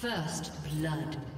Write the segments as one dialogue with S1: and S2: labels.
S1: First blood.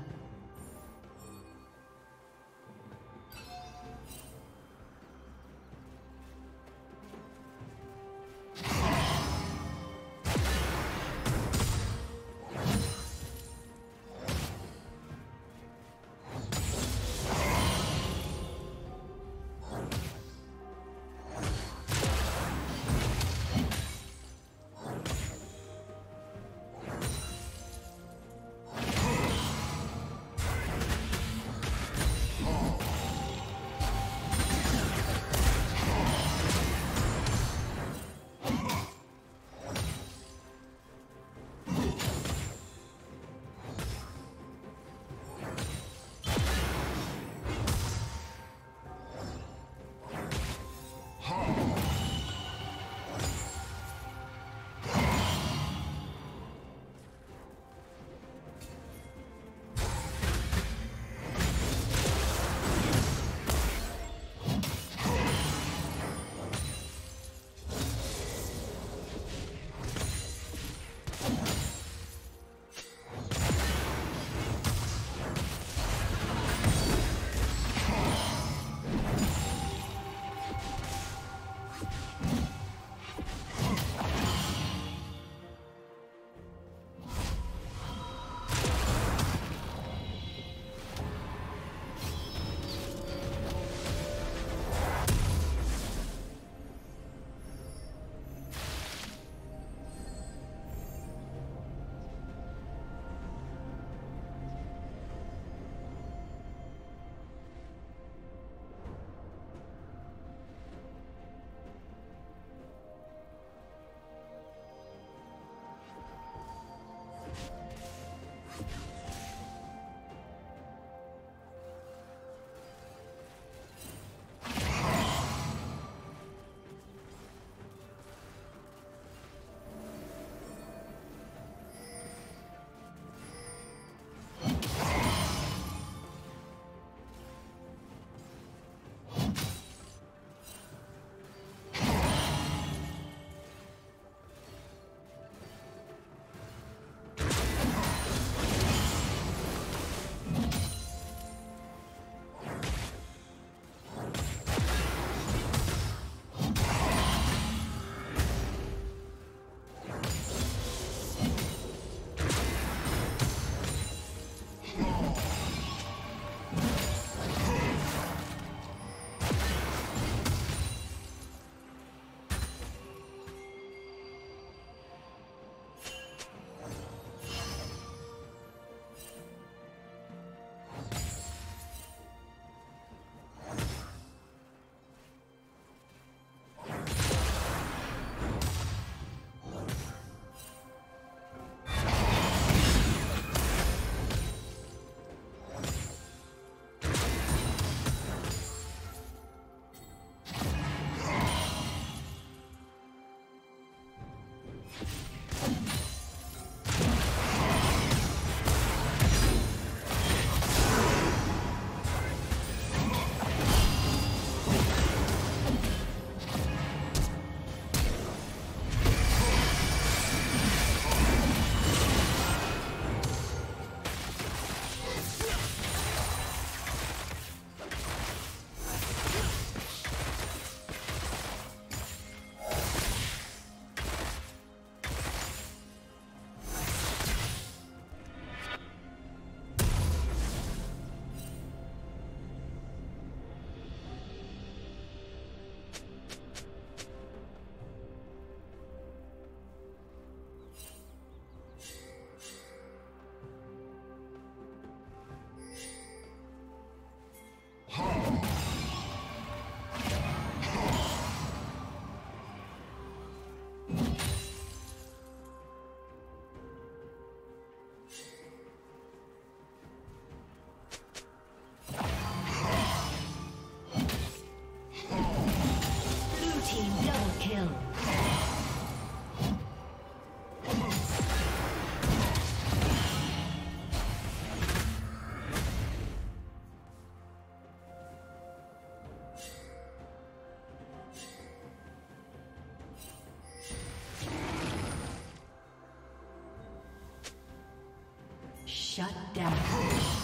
S1: Shut down.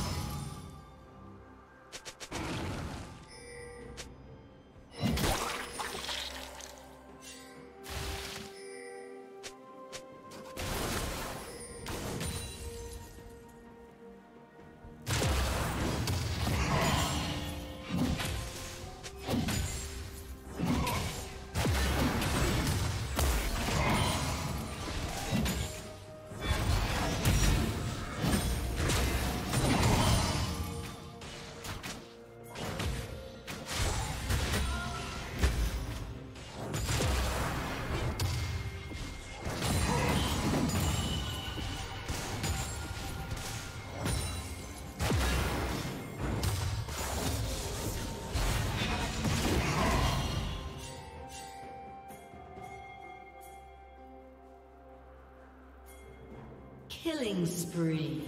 S1: Killing spree.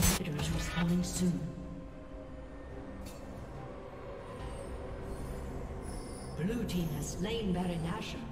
S1: Inhibitor is respawning soon. Blue team has slain Baron Nashor.